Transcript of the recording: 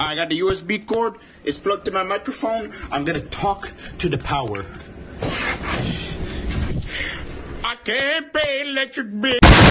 I got the USB cord. It's plugged to my microphone. I'm gonna talk to the power. I can't pay electric bill.